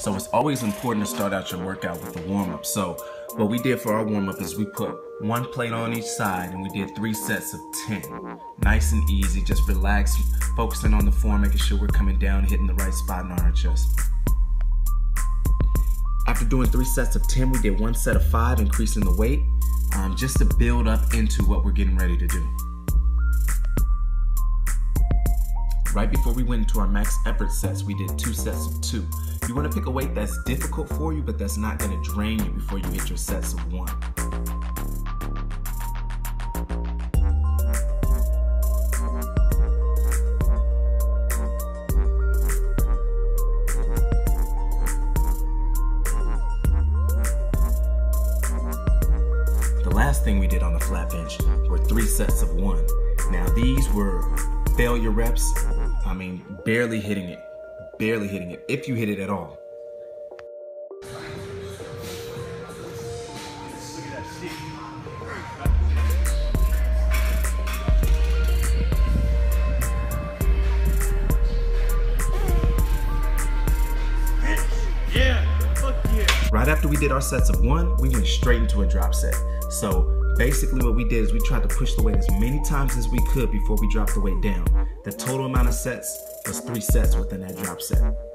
So it's always important to start out your workout with a warm up. So what we did for our warm up is we put one plate on each side and we did three sets of 10. Nice and easy, just relax, focusing on the form, making sure we're coming down, hitting the right spot in our chest. After doing three sets of 10, we did one set of five, increasing the weight, um, just to build up into what we're getting ready to do. Right before we went into our max effort sets, we did two sets of two. You want to pick a weight that's difficult for you, but that's not going to drain you before you hit your sets of one. The last thing we did on the flat bench were three sets of one. Now these were failure reps. I mean, barely hitting it, barely hitting it, if you hit it at all. Right after we did our sets of one, we went straight into a drop set. So basically what we did is we tried to push the weight as many times as we could before we dropped the weight down. The total amount of sets was three sets within that drop set.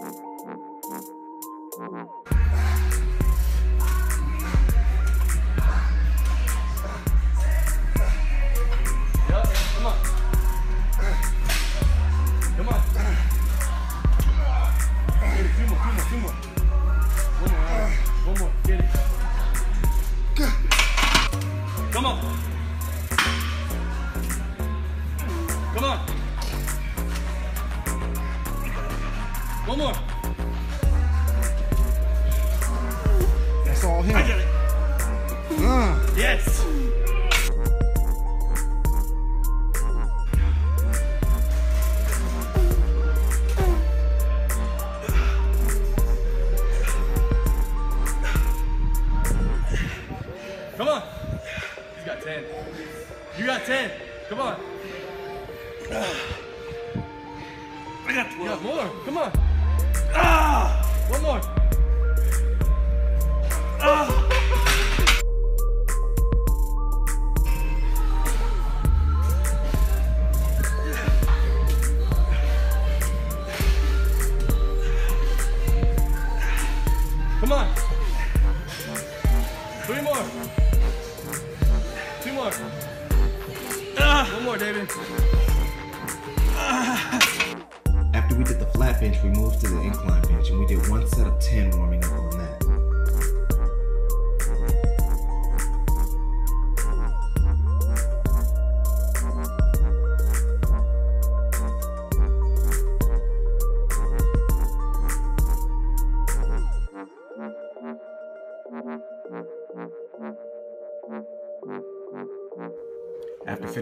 Thank you. That's all him.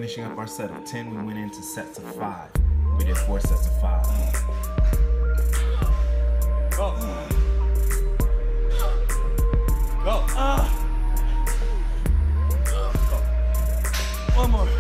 Finishing up our set of 10, we went into sets of five. We did four sets of five. Go. Go. Ah. Go. One more.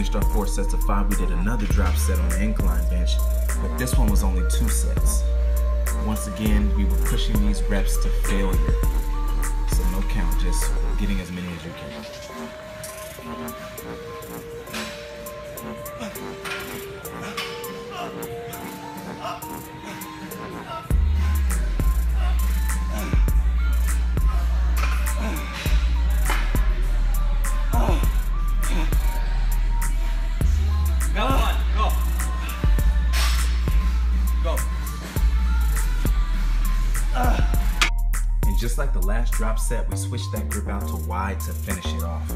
Finished our four sets of five, we did another drop set on the incline bench, but this one was only two sets. Once again, we were pushing these reps to failure. So no count, just getting as many as you can. Last drop set, we switched that grip out to wide to finish it off.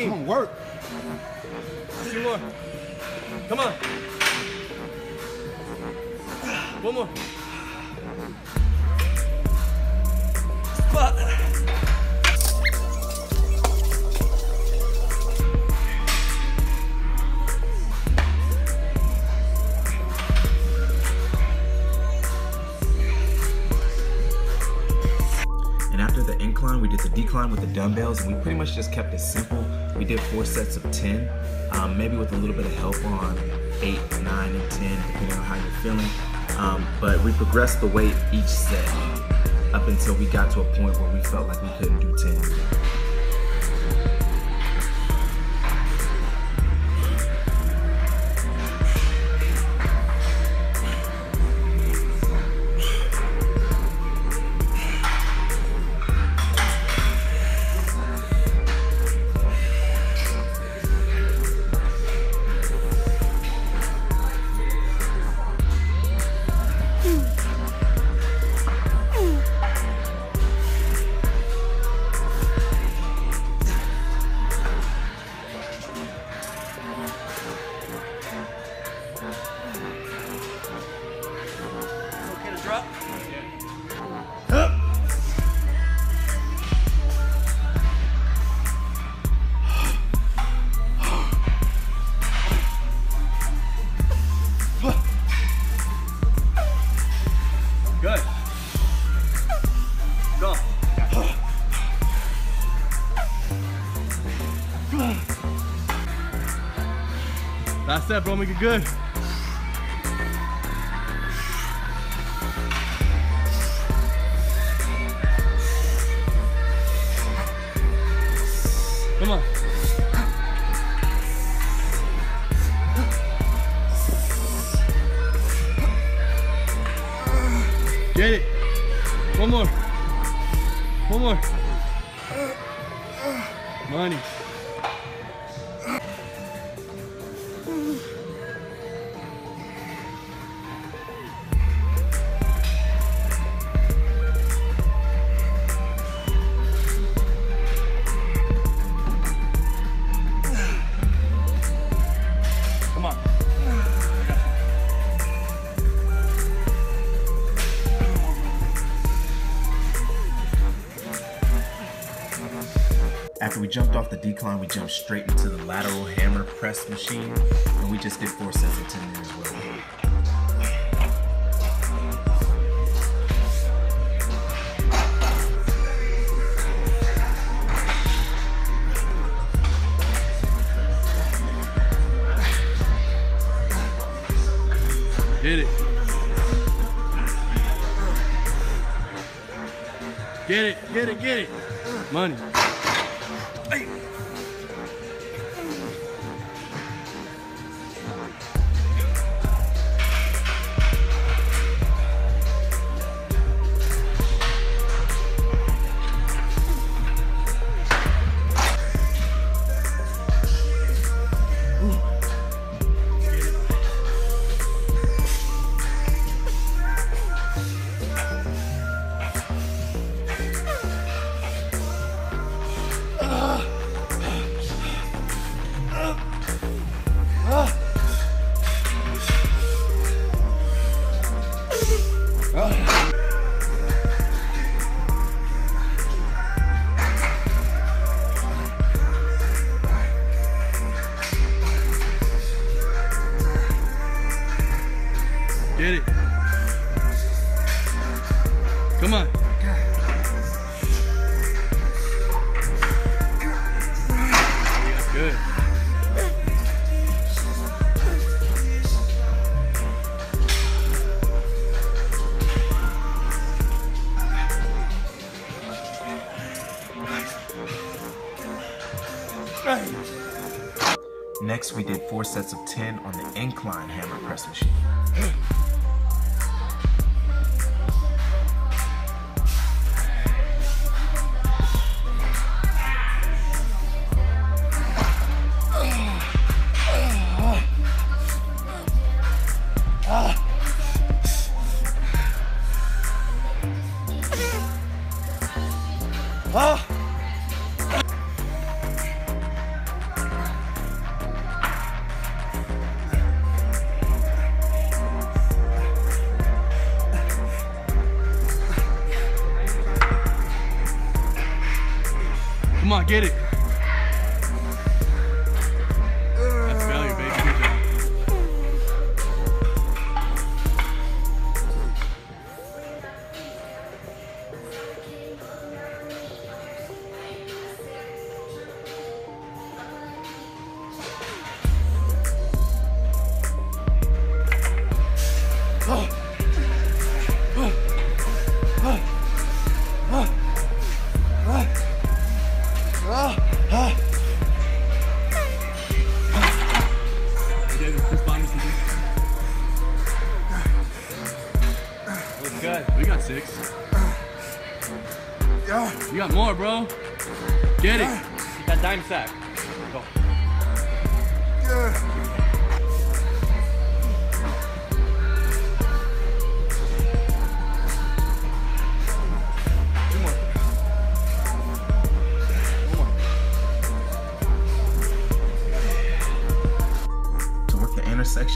15. Get 15. Come on, work. Two more. Come on. One more. And after the incline, we did the decline with the dumbbells, and we pretty much just kept it simple. We did four sets of 10, um, maybe with a little bit of help on 8, 9, and 10, depending on how you're feeling. Um, but we progressed the weight each set up until we got to a point where we felt like we couldn't do 10. Last step, bro. Make it good. Jumped off the decline, we jumped straight into the lateral hammer press machine, and we just did four sets of 10 there as well. Get it. Get it, get it, get it. Money. Next, we did four sets of 10 on the incline hammer press machine. Come on, get it.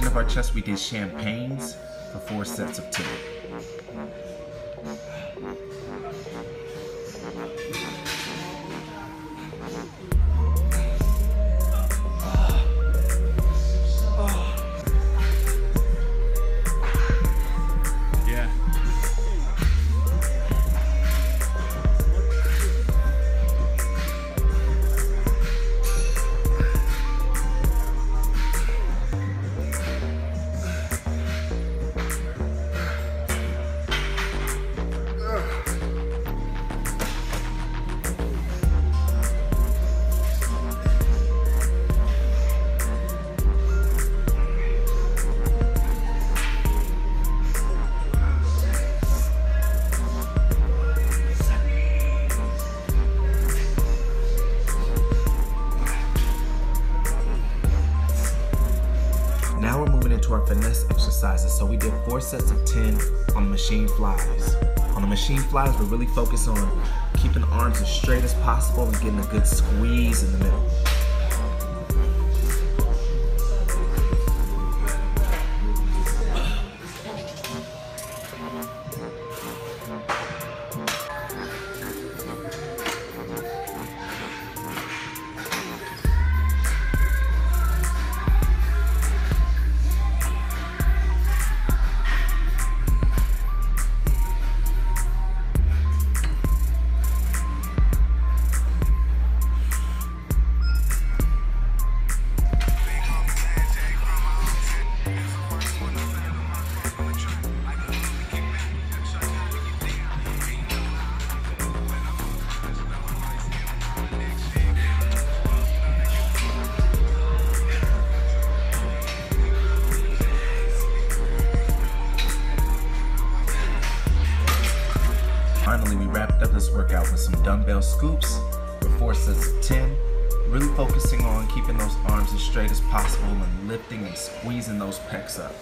Of our chest, we did champagnes for four sets of 10. Our finesse exercises. So we did four sets of 10 on the machine flies. On the machine flies, we're really focused on keeping arms as straight as possible and getting a good squeeze in the middle. Finally, we wrapped up this workout with some dumbbell scoops for four sets of 10, really focusing on keeping those arms as straight as possible and lifting and squeezing those pecs up.